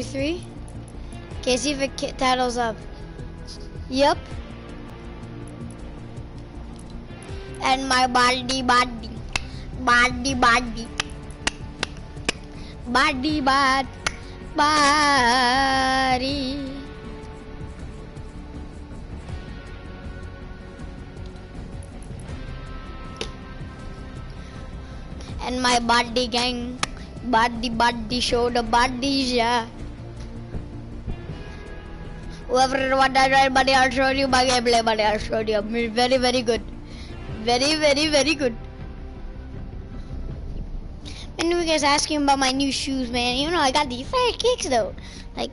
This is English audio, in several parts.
Three. Okay, see if it titles up. Yep. And my body, body, body, body, body, body, body. And my body gang, body, body, show the bodies, yeah. Whoever what I buddy, I'll show you my gameplay, buddy. I'll show you. Very, very good. Very, very, very good. And you guys asking about my new shoes, man. You know, I got these fire kicks though. Like,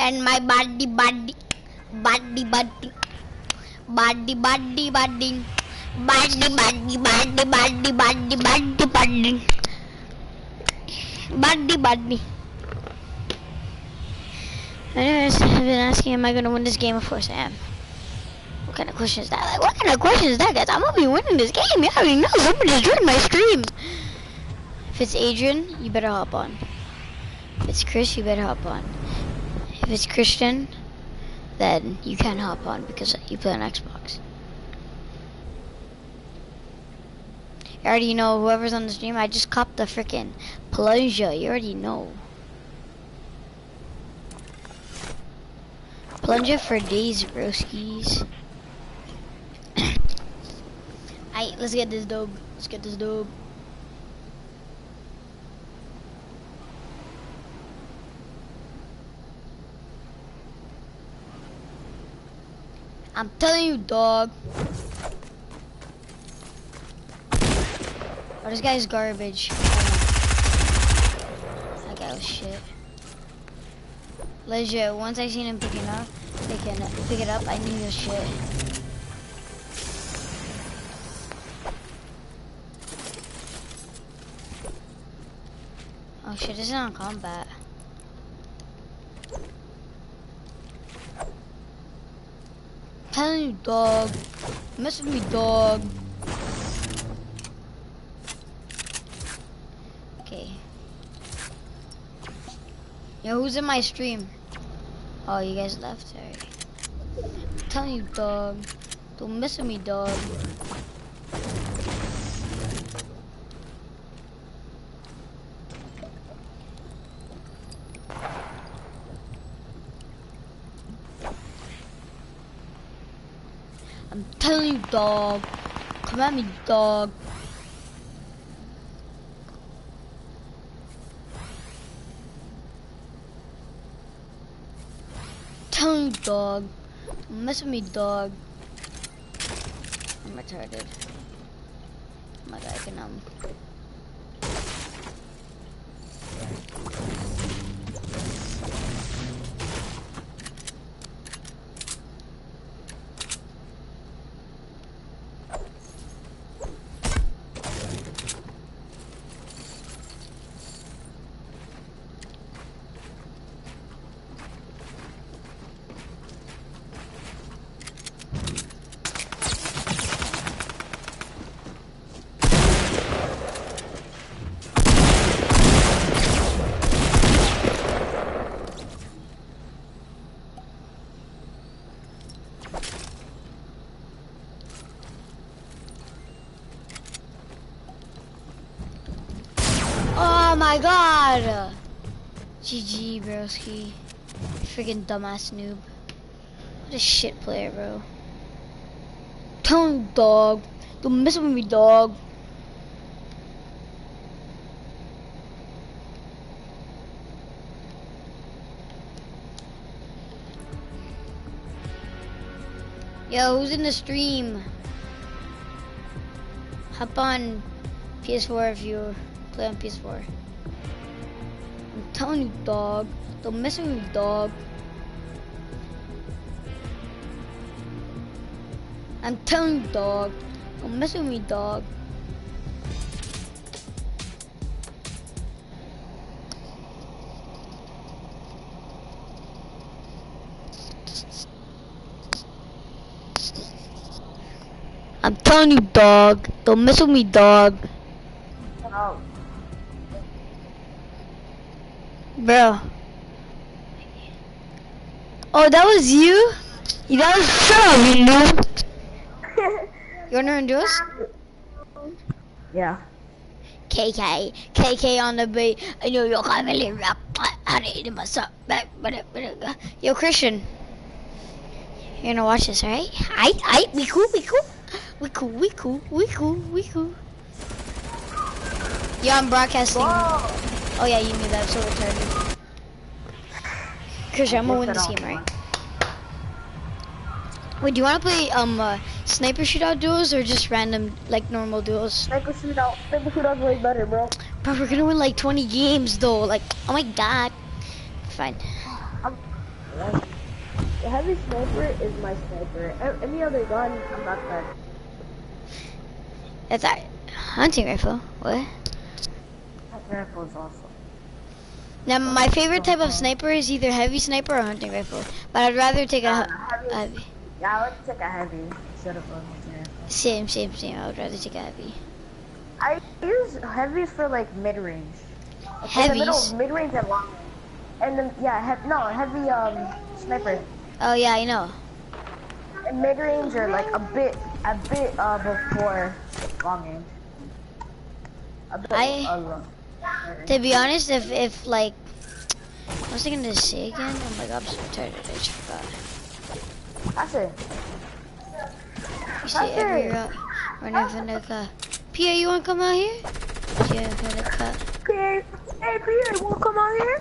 and my body body body body body body body body body body body body body body body Anyways, I've been asking, am I gonna win this game? Of course I am. What kind of question is that? Like, what kind of question is that, guys? I'm gonna be winning this game. You already know. Somebody joined my stream. If it's Adrian, you better hop on. If it's Chris, you better hop on. If it's Christian, then you can hop on because you play on Xbox. You already know whoever's on the stream. I just copped the freaking plunger. You already know. Plunger for days, broskies. Alright, let's get this dog. Let's get this dog. I'm telling you, dog. Oh, this guy's garbage. That guy was shit. Legit, once I seen him picking up, picking pick it up, I knew this shit. Oh shit, this is on combat. Telling you, dog. Mess with me, dog. Okay. Yo, who's in my stream? Oh, you guys left? Sorry. I'm telling you, dog. Don't mess with me, dog. Telling you, dog. Come at me, dog. Telling you, dog. Don't mess with me, dog. I'm retarded. Oh my god, I can um. Oh my god! GG, broski. Freaking dumbass noob. What a shit player, bro. Tone dog. Don't mess with me, dog. Yo, who's in the stream? Hop on PS4 if you play on PS4 telling you, dog. Don't mess with me, dog. I'm telling you, dog. Don't mess with me, dog. I'm telling you, dog. Don't mess with me, dog. Bro. Oh, that was you? That was shut up, you noob. You wanna run duels? yeah. KK, KK on the beat. I know you're rap. I need myself back. Yo, Christian. You're gonna watch this, right? I, I, we cool, we cool. We cool, we cool, we cool, we cool. Yeah, I'm broadcasting. Whoa. Oh yeah, you knew that. I'm so retarded. Christian, I'm gonna win this game, right? Wait, do you want to play um uh, sniper shootout duels or just random like normal duels? Sniper shootout. Sniper shootout's way better, bro. Bro, we're gonna win like 20 games though. Like, oh my god. Fine. The heavy sniper is my sniper. Any other gun, I'm not that. That's a hunting rifle. What? That rifle is awesome. Now, my favorite type of sniper is either heavy sniper or hunting rifle. But I'd rather take a, Uh, heavy. heavy. Yeah, I would take a heavy instead of a hunting rifle. Same, same, same. I would rather take a heavy. I use heavy for like mid range. Heavies? Mid range and long. And then yeah, he- no heavy um sniper. Oh yeah, I know. And mid range or like a bit a bit uh before long range. A bit I- uh. To be honest, if if like, I was thinking to say again. Oh my god, I'm so tired. I just forgot. That's it. You see every route running from the car. Pierre, you wanna come out here? Yeah, the car. Pierre, hey Pierre, wanna come out here?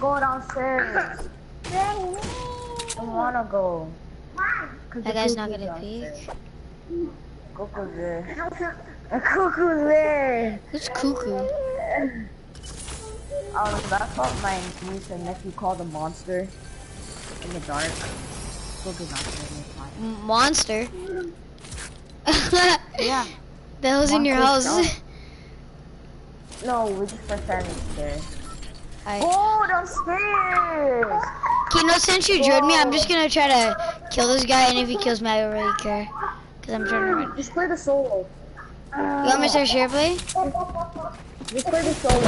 Go downstairs. I wanna go. That guy's not gonna peek. downstairs. Cuckoo's there. A cuckoo's there. Who's cuckoo? Um, that's what my niece and nephew call the monster in the dark. Cuckoo's not there. it's Monster. Yeah. The hell's in your house? No, we just pretend it's there. Alright. Go downstairs! Okay, no, since you joined me, I'm just gonna try to kill this guy, and if he kills me, I don't really care. Cause I'm trying to run. Just play the solo. Uh, you want me to share play? Just play the solo.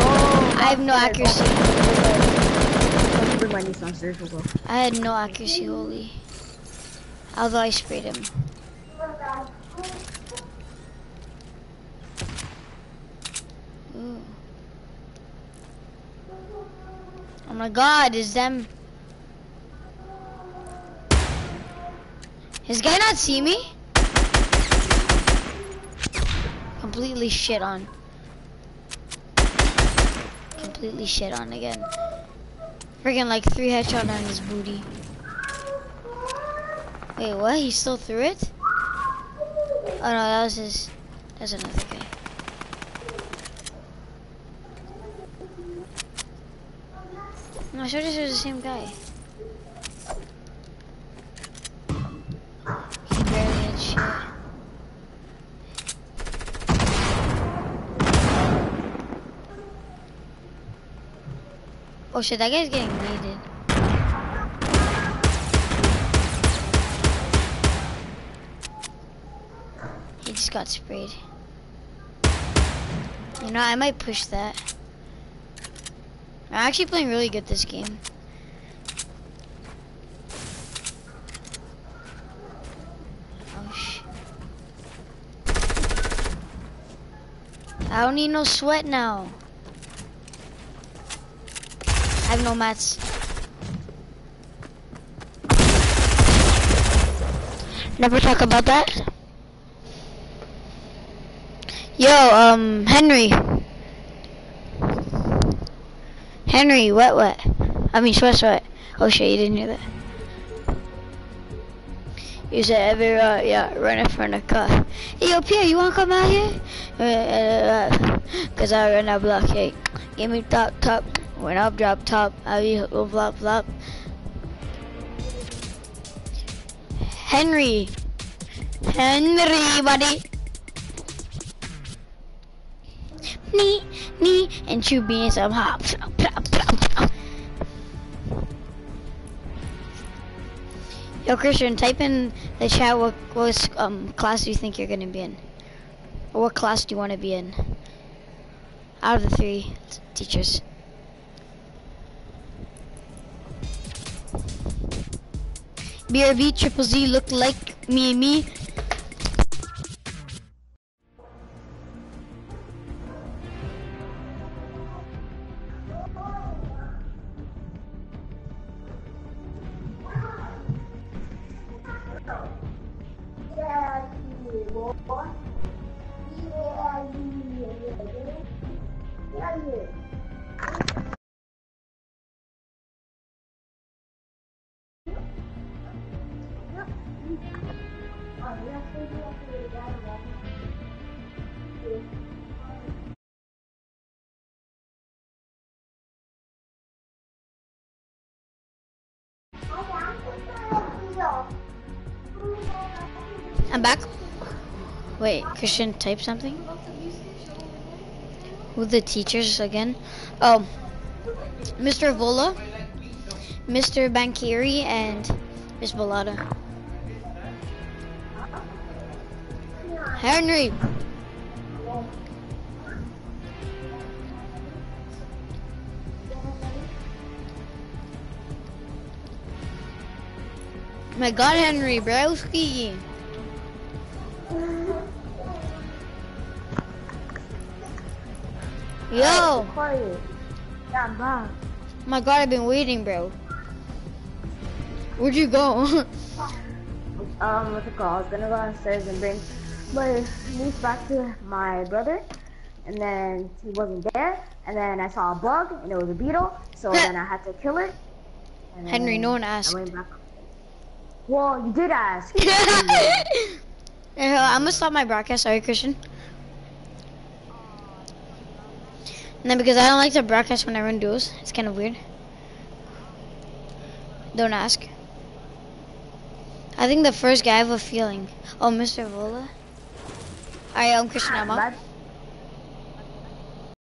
Oh, I have no accuracy. Let's bring my niece downstairs. We'll go. I had no accuracy, holy. Although I sprayed him. Ooh. Oh my god, is them... His guy not see me? Completely shit on. Completely shit on again. Freaking like three headshot on his booty. Wait, what? He still threw it? Oh no, that was his. That's another guy. No, I sure this was the same guy. Oh shit, that guy's getting needed. He just got sprayed. You know, I might push that. I'm actually playing really good this game. Oh shit. I don't need no sweat now. Have no mats. Never talk about that. Yo, um, Henry. Henry, what, what? I mean, sweat, sweat. Oh shit, you didn't hear that. You said every, uh, yeah, right in front of the car. Hey, yo, Pierre, you wanna come out here? Uh, uh, uh, Cause I run that block, hey. Give me top, top. Went up, drop, top, I flop, flop. Henry. Henry, buddy. Knee, knee, and you being some hops. Yo, Christian, type in the chat what, what um, class do you think you're gonna be in, or what class do you want to be in? Out of the three teachers. BRB Triple Z look like me and me. I'm back. Wait, Christian, type something. Who the teachers again? Oh, Mr. Vola, Mr. Bankieri, and Miss Balada. Henry. My God, Henry Browski. Yo. Yeah, I'm back. my God, I've been waiting, bro. Where'd you go? Um, what's it called? I was gonna go downstairs and bring my niece back to my brother, and then he wasn't there, and then I saw a bug, and it was a beetle, so then I had to kill it. and Henry, no one asked. Well, you did ask. Uh, I'm gonna stop my broadcast. Sorry, Christian. And then because I don't like to broadcast when everyone duels, it's kind of weird. Don't ask. I think the first guy I have a feeling. Oh, Mr. Vola. I'm up. That-